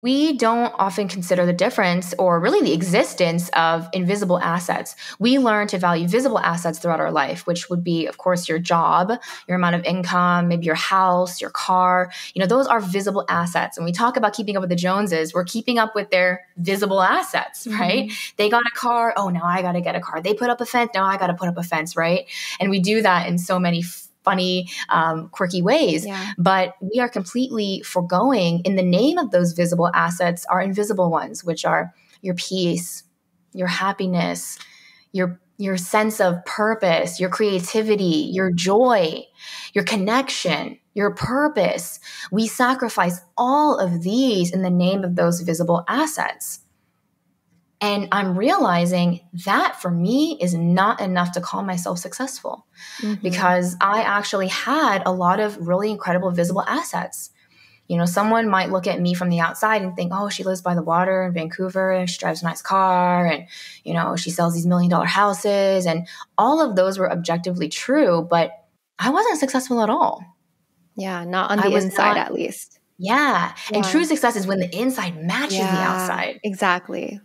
we don't often consider the difference or really the existence of invisible assets. We learn to value visible assets throughout our life, which would be, of course, your job, your amount of income, maybe your house, your car. You know, those are visible assets. And we talk about keeping up with the Joneses, we're keeping up with their visible assets, mm-hmm. right? Mm-hmm. They got a car. Oh, now I got to get a car. They put up a fence. Now I got to put up a fence, right? And we do that in so many funny, um, quirky ways. Yeah. But we are completely foregoing, in the name of those visible assets, our invisible ones, which are your peace, your happiness, your your sense of purpose, your creativity, your joy, your connection, your purpose. We sacrifice all of these in the name of those visible assets. And I'm realizing that for me is not enough to call myself successful mm-hmm. because I actually had a lot of really incredible visible assets. You know, someone might look at me from the outside and think, oh, she lives by the water in Vancouver, and she drives a nice car, and, you know, she sells these million dollar houses. And all of those were objectively true, but I wasn't successful at all. Yeah, not on the inside, not, at least. Yeah. yeah. And true success is when the inside matches yeah, the outside. Exactly.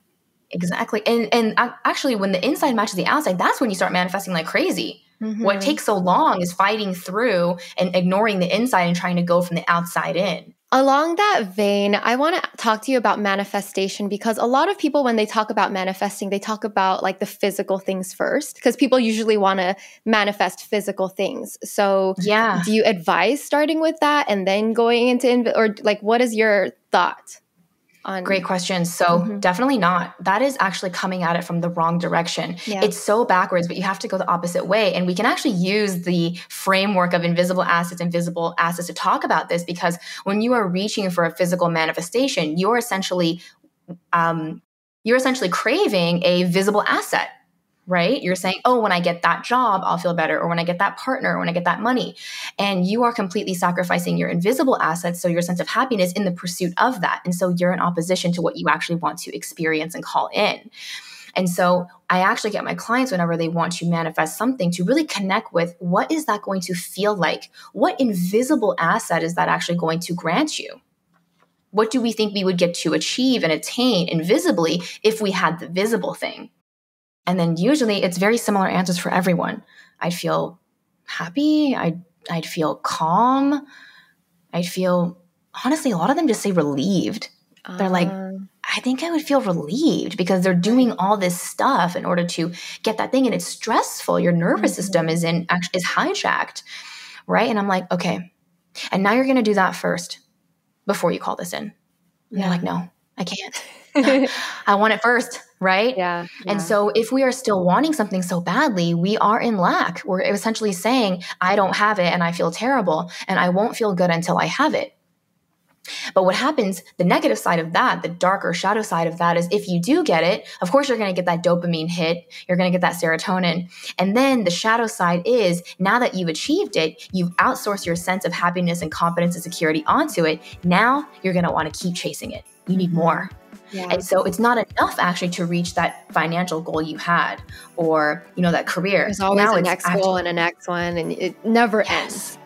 Exactly. And and actually when the inside matches the outside, that's when you start manifesting like crazy. Mm-hmm. What takes so long is fighting through and ignoring the inside and trying to go from the outside in. Along that vein, I want to talk to you about manifestation because a lot of people, when they talk about manifesting, they talk about like the physical things first because people usually want to manifest physical things. So, yeah. Do you advise starting with that and then going into, or like, what is your thought? On great question. So mm-hmm. definitely not. That is actually coming at it from the wrong direction. Yeah. it's so backwards but you have to go the opposite way. And we can actually use the framework of invisible assets invisible assets to talk about this because when you are reaching for a physical manifestation you're essentially um, you're essentially craving a visible asset right? You're saying, oh, when I get that job, I'll feel better, or when I get that partner, or when I get that money. And you are completely sacrificing your invisible assets, so your sense of happiness in the pursuit of that. And so you're in opposition to what you actually want to experience and call in. And so I actually get my clients whenever they want to manifest something to really connect with what is that going to feel like? What invisible asset is that actually going to grant you? What do we think we would get to achieve and attain invisibly if we had the visible thing? And then usually it's very similar answers for everyone. I'd feel happy. I'd, I'd feel calm. I'd feel, honestly, a lot of them just say relieved. Uh, they're like, ah. I think I would feel relieved because they're doing all this stuff in order to get that thing. And it's stressful. Your nervous mm-hmm. system is in, is hijacked. Right. And I'm like, okay. And now you're going to do that first before you call this in. And yeah. they're like, no, I can't. I want it first, right? Yeah, yeah. And so if we are still wanting something so badly, we are in lack. We're essentially saying, I don't have it and I feel terrible and I won't feel good until I have it. But what happens, the negative side of that, the darker shadow side of that is if you do get it, of course you're going to get that dopamine hit, you're going to get that serotonin. And then the shadow side is now that you've achieved it, you've outsourced your sense of happiness and confidence and security onto it. Now you're going to want to keep chasing it. You need more. Yeah. And so it's not enough actually to reach that financial goal you had or, you know, that career. There's always now a next goal and a next one and it never yes. ends.